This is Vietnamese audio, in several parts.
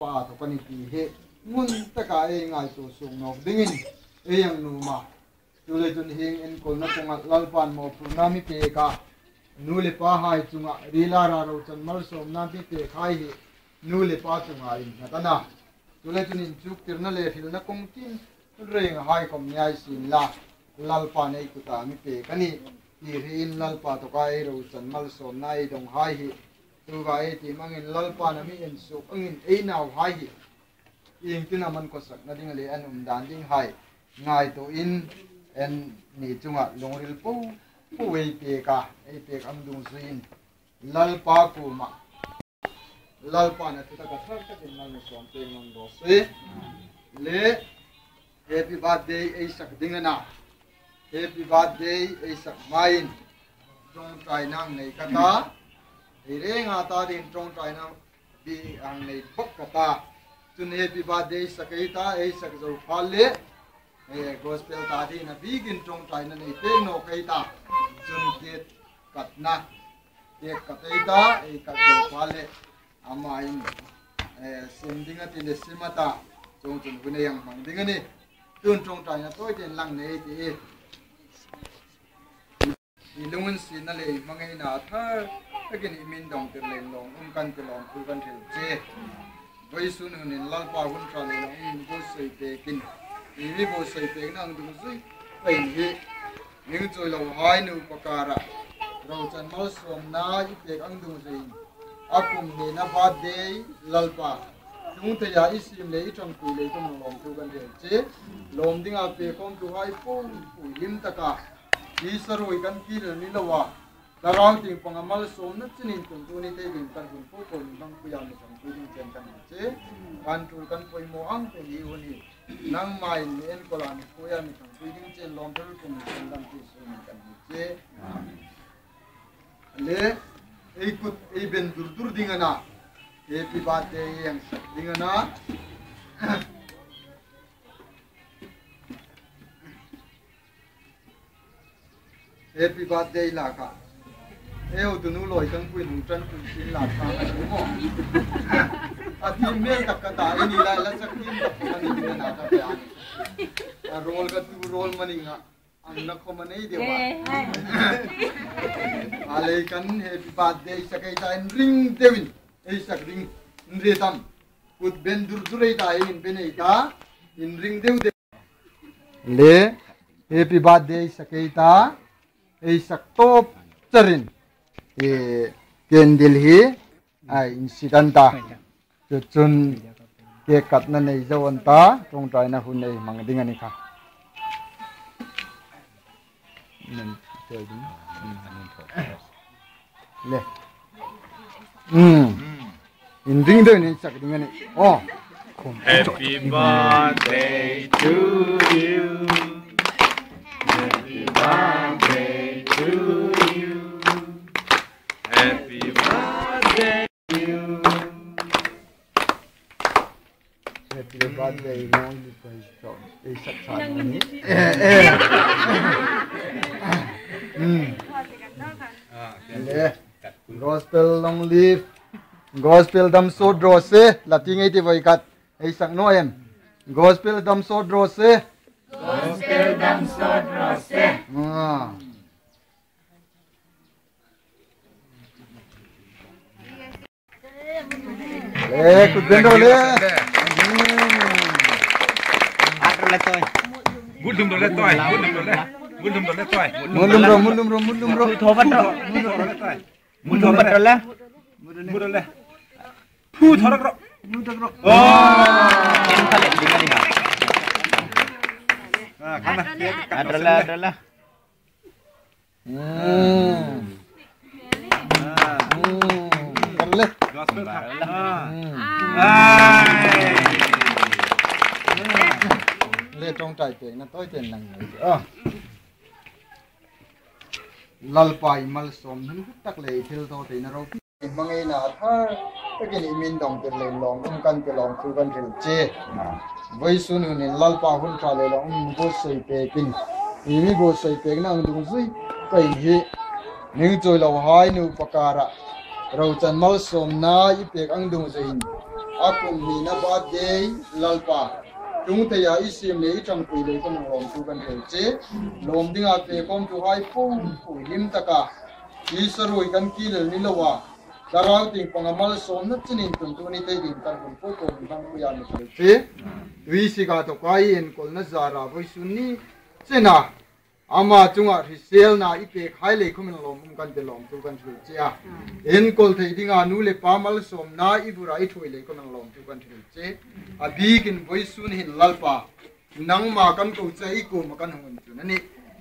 pa to kan ti he mun ta ka e ngai to sung no dingin e yang nu ma tu le tun hing en kol na tunga lal pan mo purnami pe ka nu le pa hai chunga rila ra ro chan mal som na pi pe khai hi nu le pa chunga in na kana tu le tun in chuk tir na le fil na kong tin reng hai kom nyai sin la lal pa nei ku ta mi pe kani ti ri in lal pa to ka e ro chan mal som na i dong hai hi tu ga thì mang in lâu pa na mi en su angin e naw hai hi ing tin man có sắc na ding le an um dan ding hay ngài to in en ni long longril pu pu wei pe ka e pe am dung suin lal pa ku ma lal pa na ta ka thar ka tin mal na som pe ngom do se le happy birthday e sak ding na happy birthday e sak main. Trong trai nang nei ka ta thì đấy ngà ta đi trong trai nó bị ang này bốc cả ta cho nên bị ba happy birthday sakai ta eh, ấy sak zo phal lệ e eh, gospel ta thì nó bị kinh trong trai nó này tên nó cái ta. Cho nên ke cắt na ke katai e ta e kat zo phal le. Ama in e sim dinga ti le simata chung chun gune yang mang dinga ni. Tun trong trai na toi ten lang nei ti. Ilungun si na le mangai na thar cái imin dong tir le long um kan ti long pu kan thil che với sun hun in lal pa hun tra le long um go sei pe kin i mi bo sei pe na ang du zui pai hi ning choi lo hai nu pakara ro chan mo som na i pe ang du zui akum ne na ba de lal pa. Chúng ta ya isim lấy trong cùi lấy trong lòng tu kan de chế lòng ding a pe không tu hai pu pu lim đi sơ rồi kan kia là ni lawa la rang ting pang amal som na chinin tung tu ni te bin kan hun pu ko ni bang pu yang ni sam pu ding chen kan che kan tu kan poi mo ang ko ni hu ni nang mai ni en ko la ni pu yang ni sam pu ding chen lom tel ko ni chen dan ti so ni kan ni che le ei kut ei ben dur dur ding ana happy birthday yang ding ana happy birthday la ka tu nu loi kan pui nu tran pui sin la ka ka mo a ti me ka ka ta ni la la sak ni ka ka ni ni na ka pe a roll ka tu roll mani nga ang na ko manai de wa ale kan happy birthday sa ta ring devin ei sak ring nre tam kut ben dur durai ta in ben ei ta in ring deu de le happy birthday sa ta ei sak top charin e kendil hi ai incident ta cho chun ke nè na nei zawon ta trong trai na hun này mang đi ani kha nên chơi đúng ừ in nên chắc oh Happy birthday to you. For his job ei sak sa ni eh eh ừ. Le gospel long live. Gospel dam so draw se lating ei ti voi kat ei sak no em. Gospel dam so draw se Gospel dam so drose. à. Le ku den ulit to eh. Gulum ulit to eh. Gulum ulit. Gulum ulit to eh. Mulum ro, mulum ro, mulum ro. Thobat ro. Mulum ulit to eh. Mulum ulit ro lah. Mulum ulit. Phu thorak ro. Mulum ro. Oh. Kali kali kali. Ah, kana. Adrala, adrala. Hmm. Ah. Hmm. Terlet. Gospel. Ah. Ah. Le trong trại tiền nó tối tiền lần này. À lal pai mal som hin tak le thil to te na ro mangai na tha takin imin dong te le long um kan te long thu kan ril che voi sun hun in lal pa hun tra le long um go sei pe kin i mi sei pe na ang dung zui kai hi ning choi lo hai nu pakara ro chan mal som na i pe ang dung zein akum ni na birthday lalpa chúng ta ya isim le chang pui le ko lom tu kan re che lom ác pe kom tu hai pu pu lim taka i saroi kan ki le ni lawa darau ting pangamal som na chinin tung tu ni te ding kan kun po ko bang ku ya ni che wi si ga to kai en kol na zara voi sunni chena ama chunga risel na ipe khai le khumin lom um kan te lom tu kan thu chia. En kol thei dinga nu le pamal som na i bura i thui le khumin lom tu kan thu che a bi kin voi sun hin lalpa nang ma kan ko che i ko ma kan hungun tu na ni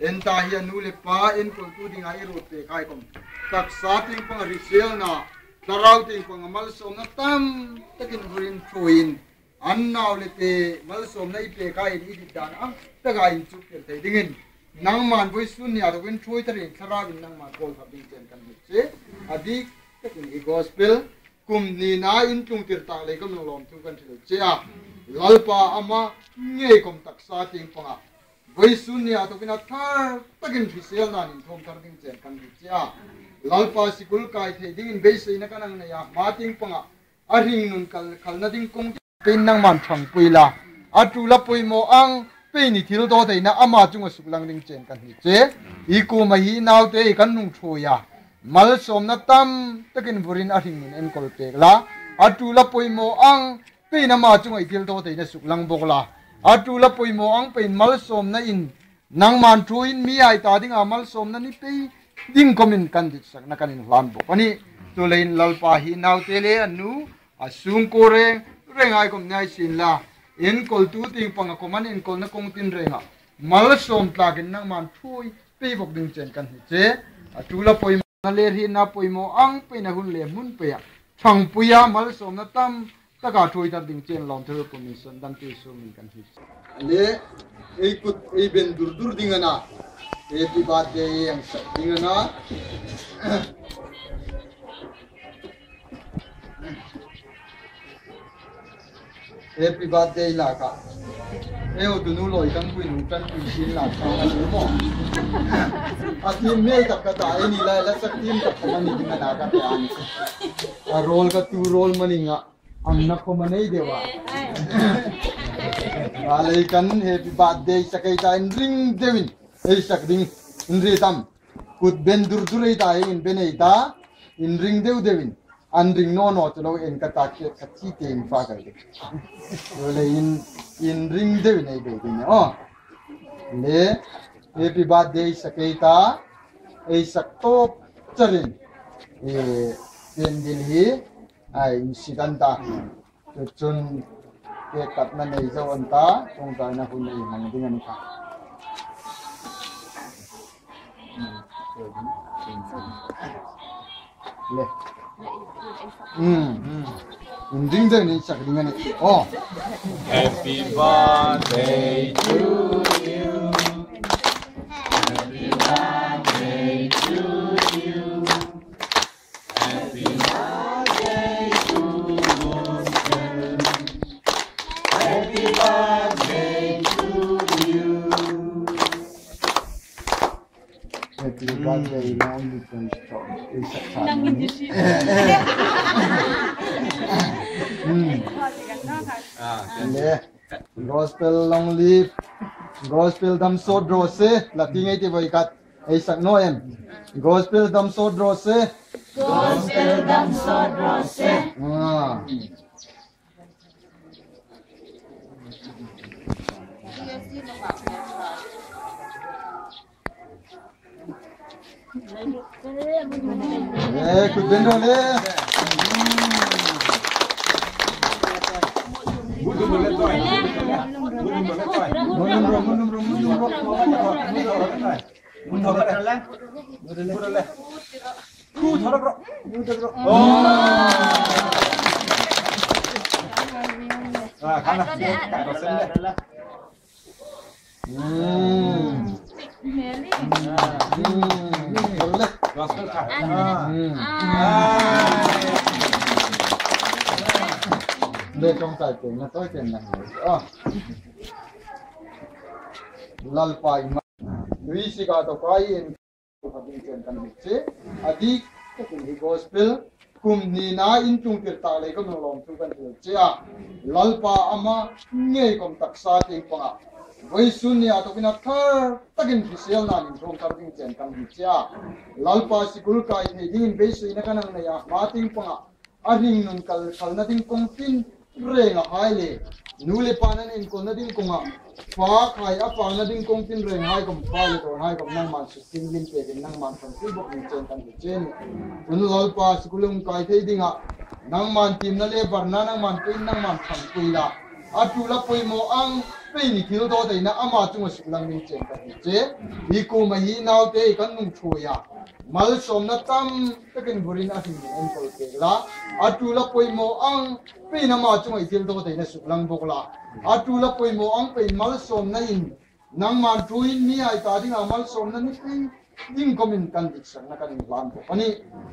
en ta hi nu le pa en kol tu dinga i ro pe khai kom. Tak sa ting pang risel na tarau ting pang amal som na tam takin burin thuin an naw le te mal som na i pe khai i di dan ang ta ga in chu ke te dingin nang man voi sun ya to win troi tari thara bin nang man kol thabing chen kan hi che adi takin i gospel kum ni na in tung tir ta le kam lom thu kan thil che a lalpa ama nge kom tak sa ting panga voi sun ya to bin a thar takin thi sel na nin thom tar ding chen kan hi che a lalpa sikul kai the ding in base na kanang na ya ma ting panga a ring nun kal khal na ding kong tin nang man thang puila a tu la pui mo ang pe ni thil do dei na ama chung a suklang ding chen kan hi che i ku ma hi naw te kan nung tho ya mal som na tam takin burin a hing en kol pe la atu la poi mo ang pe na ma chung ai thil do dei na suklang bok la atu la poi mo ang pe mal som na in nang man thu in mi ai ta ding a mal som na ni pe ding komin kan dik sak na kan in hlan bok ani tu lein lalpa hi naw te le anu a sung ko reng ai kom nyai sin la in kol tu ting pang ko man in kol na kong tin re nga mal som tla kin nang man thui pe bok ding chen kan hi che. A tu la poi na le ri na poi mo ang pe na hun le mun pe ya chang puya mal som na tam, ta ka thui ta ding chen lom thur ko mi son dan tu su min kan hi. Le ei kut ei ben dur dur ding na ei ti ba birthday yang sa ding na happy birthday, là cả. E o tu nu loi kan kuin nu kan kuin sin la ka na nu mo a tim me tak ka ta là ni la la sak tim tak ka ni dinga na ka te roll cả tu roll mani nga ang na ko manai dewa lấy kan happy birthday sakai ta in ring, devin. Ấy sắc ring, in ri tam. Cút bên dur dur ấy ta in bên ấy ta in ring deu dewin an ring no no to lo en ka ta ke ka chi te in fa ka de le in in ring de nei be de oh. Le, happy birthday saketa ei sak charin. E hi ai incident ta to chun ke kat na nei zo an ta tong ta na hun nei hang ding an ka. Hmm. Le. 음, 음. 움직인다, 진짜. 그러면, 어. Happy birthday to Happy birthday long you can stop. Isak sa Nang ni. hindi siya. Hmm. Ah, Le. Gospel long live. Gospel dam so drose. Lati ngay ti boy kat. Isak no em. Gospel dam so drose. Gospel dam so drose. Ah. Eh, quel bello là! खाना tuan. Budu boleh tuan. Munum ro, munum ro, munum ro. Budu boleh. Budu boleh. Ku thara bro. Oh. Ah, kana. Kak dosen deh. Hmm. Hmm. Boleh. Gospel kak. Hmm. Ah. Để trong tài tiền nó tối tiền là à. Lal pai ma. Vì sĩ cả tàu cái in học đi tiền cần biết chứ. Adi cũng đi gospel kum ni na in chung tir ta le ko no lom thu kan hu chia lalpa ama nge kom tak sa ting panga voi sun ya to bina thar takin phisel na ning thong tar ding chen kam hi chia lalpa sikul kai he ding be su ina kanang na ya ma ting panga aring nun kal kal na ding kong tin re nga hai le nu le panan in ko na ding konga fa khai a pa na ding kong tin re hai kom fa le to hai kom nang man su tin lin pe din nang man kan ti bok ni chen kan hi chen un lalpa sikulung kai the dinga nang man tim na le bar na nang man pin nang man kham pui la a tu la pui mo ang pe ni thil do dei na ama chung sik lang ni chen kan hi che i cô mà hi nào te cái nung thu ya mal som na tam takin burin a hin en kol ke là à tu là quay mo ăn pe na mà chúng ai thil do thì na sụp lăng bốc là à tu là quay mo ăn pe mal som na in nang mà tuin mi ai ta ding amal som na ni pin ding komin kan dik sang na kan lam được, anh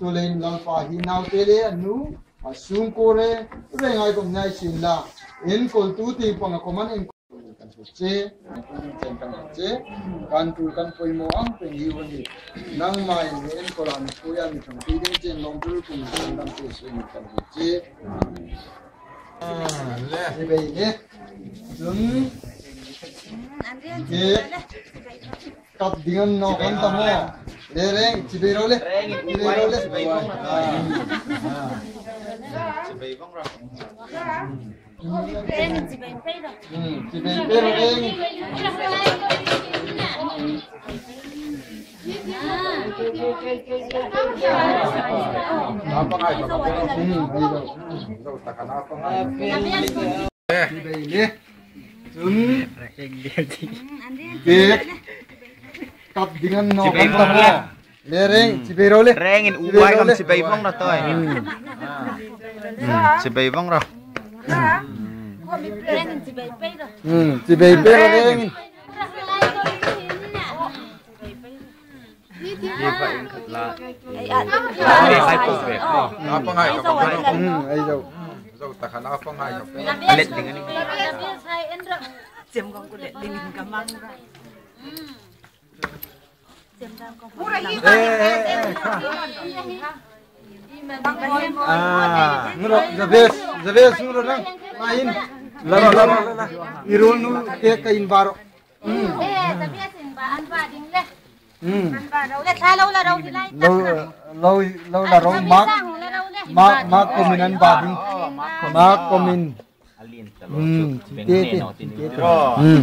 tu lên lam pa hi nau te le anu xuống sung ko re re ngai kom nyai sin la in kol tu ti pang ko in en kan su che chen kan che kan tu kan poi mo ang pe hi wani nang mai en ko lan ku ya mi thang ti ding chen long tu ku mi kan dam tu su mi kan che le be ne dum ke kap dingan no kan ta mo le reng chibero le chibero le Sabay bang ra. Reng chỉ bánh phê rồi. hmm chibero reng Apa ngai? hmm ai do Zo takan apa ngai? chibei le dum ke kap dingan no kan ta mo le reng chibero le Rengin uway kam si Baybong ra to eh. Si Baybong ra. Reng chỉ bánh bei bei hmm chibei pero reng Di ba yung katla? Ay, at. Ay, ay, po, eh. Oh. Apa ngai? Ay, sa wala lang. hmm ai do Zo takan apa ngai? Alit din nga ni. Chém con của đệ đình cả măng ra ah ngro the best the best ngro nang main laro laro irul nu ke kain baro Eh, tapi asin ba an ba ding le. hmm An ba đâu le tha lâu là đâu thì lại. lâu lâu lâu là rong mak mak mak kominan bading mak komin Alin sa Hmm, lo. titi, Bengke no titi. Oh. hmm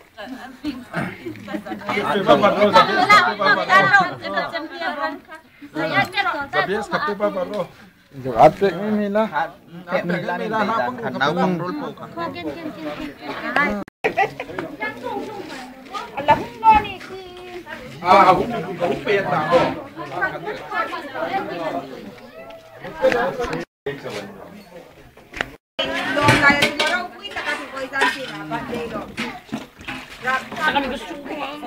ah atu ta mak so te Kalau kita lo deng ta. turo Gospel oh. yeah hmm Bias kape pa pa ro. jo ate mi la Kanaw pang roll po ka. Ah,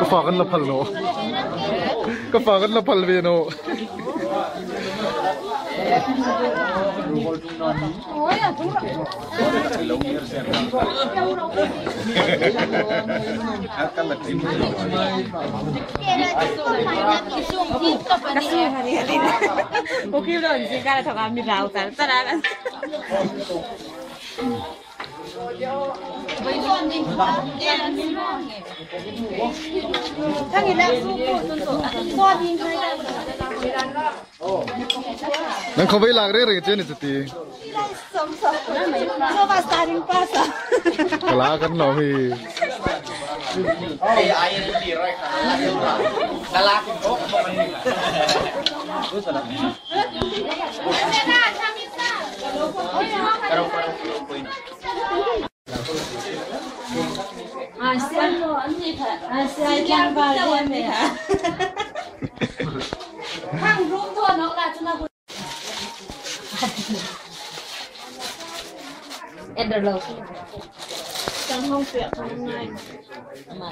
ก็ฝากกันละพันโลก็ฝากกันละพันเวโน Có khi rồi thì ra là thằng ăn đi rào tại ta ra Kang ilang suko tunto. So din kaya. นั่นเขาไม่ลากเรื่องเจนี่สติ Som som. Nang kau bilang riri itu ni tadi. Coba saring pasar. Lo ani tha. Asia yang ba le me ha. Kang room to no la chuna bu. Ender lo. Trong không việc không ngay. Mà.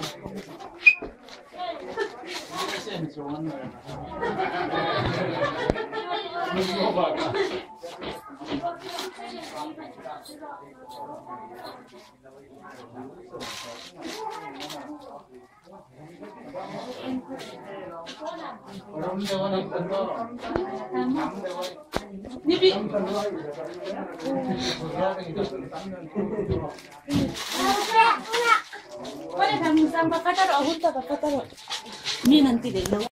Nibi. Wala kang sampai kata roh, hunta kata roh. Ni nanti deh.